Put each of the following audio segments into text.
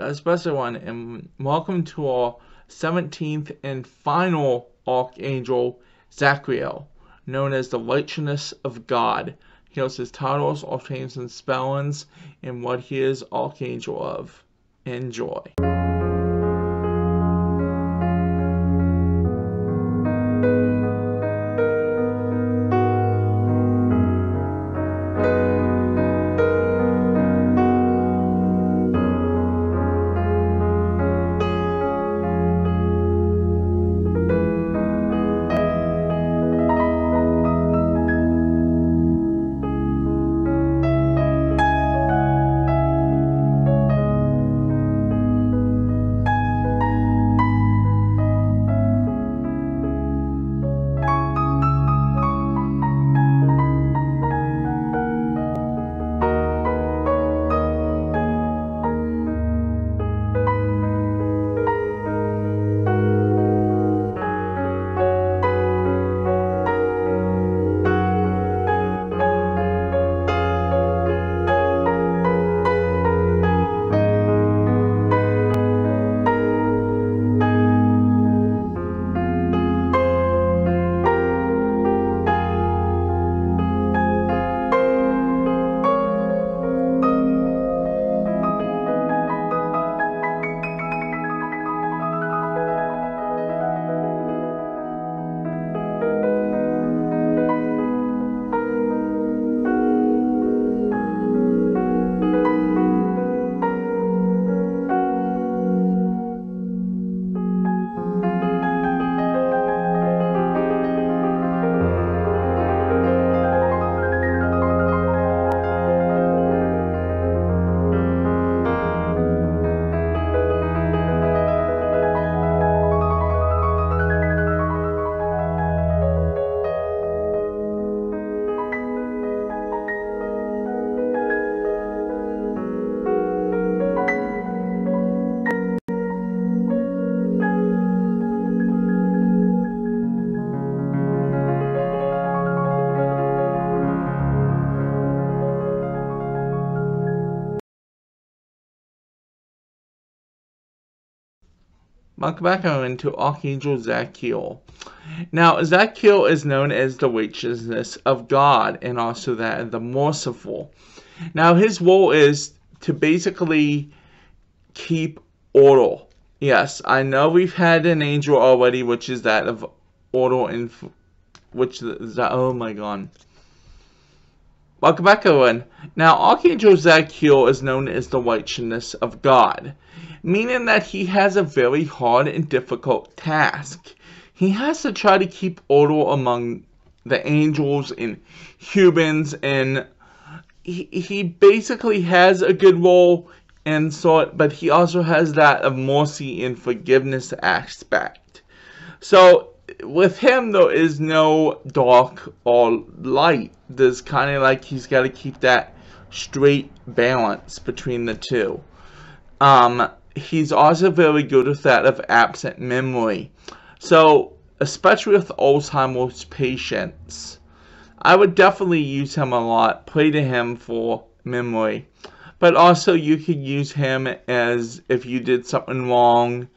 God bless everyone, and welcome to our 17th and final Archangel, Zadkiel, known as the Righteousness of God. He has his titles, arcanes, and spellings, and what he is Archangel of. Enjoy. Welcome back into Archangel Zadkiel. Now, Zadkiel is known as the righteousness of God and also that the merciful. Now, his role is to basically keep order. Yes, I know we've had an angel already, which is that of order and which is that. Oh my God. Welcome back, everyone. Now, Archangel Zadkiel is known as the righteousness of God meaning that he has a very hard and difficult task. He has to try to keep order among the angels and humans, and he, he basically has a good role and so but he also has that of mercy and forgiveness aspect. So with him there is no dark or light. There's kind of like he's got to keep that straight balance between the two. Um, he's also very good with that of absent memory. So, especially with Alzheimer's patients, I would definitely use him a lot, pray to him for memory. But also, you could use him as if you did something wrong,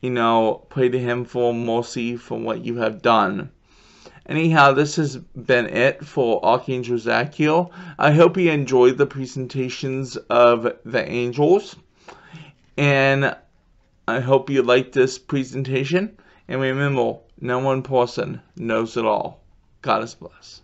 you know, pray to him for mercy for what you have done. Anyhow, this has been it for Archangel Zadkiel. I hope you enjoyed the presentations of the angels and I hope you like this presentation. And remember, no one person knows it all. God is bless.